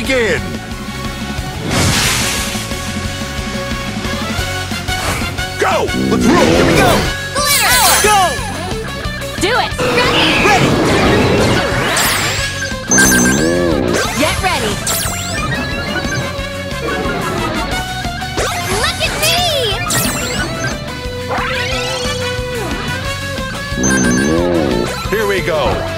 begin! Go! Let's roll! Here we go! Glitter! Go! Do it! Ready! Ready! Get ready! Look at me! Here we go!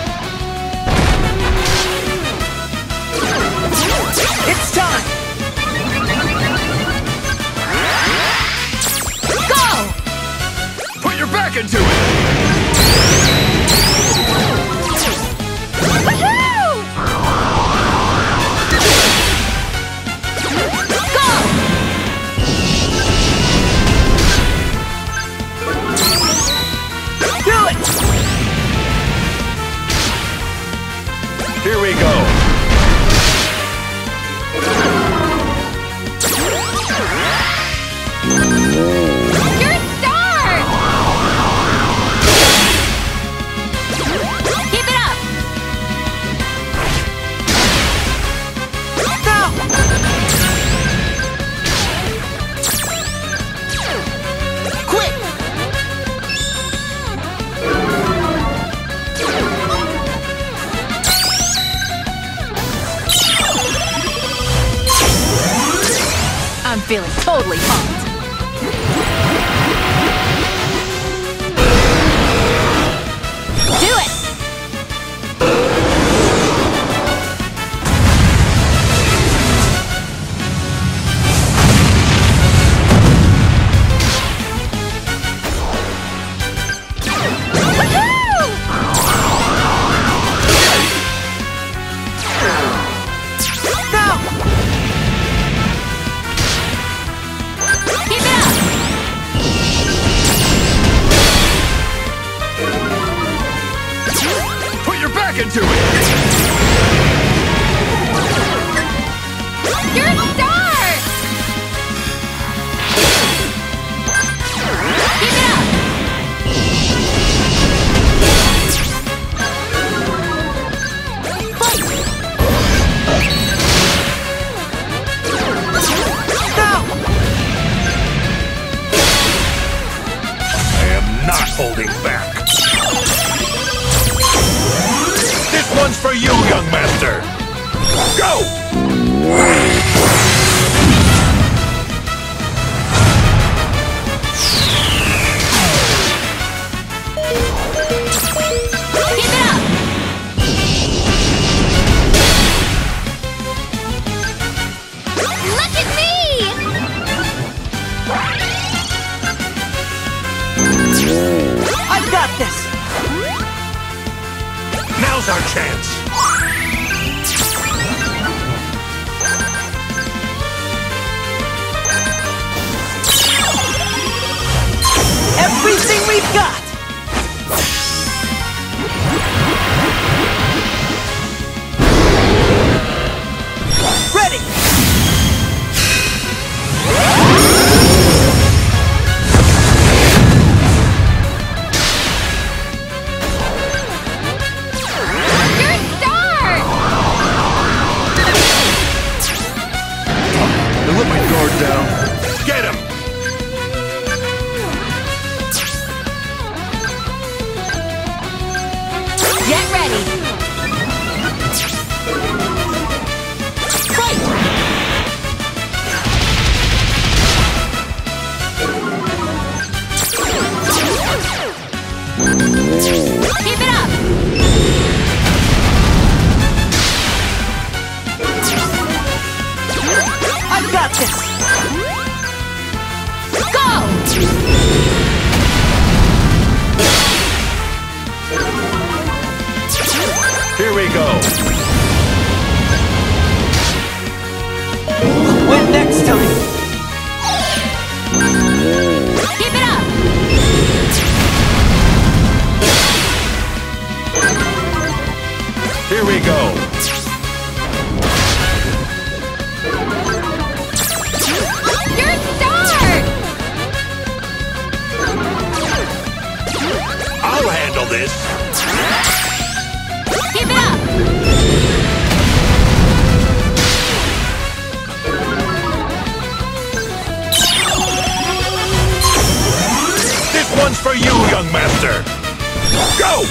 I'm feeling totally pumped. Put your back into it! You're a star! Keep it up! Now! I am not holding back! One's for you, young master! Go! Our chance! Everything we've got! Get ready! Here we go! Win next time! Keep it up! Here we go! You're a! I'll handle this! This one's for you, young master! Go!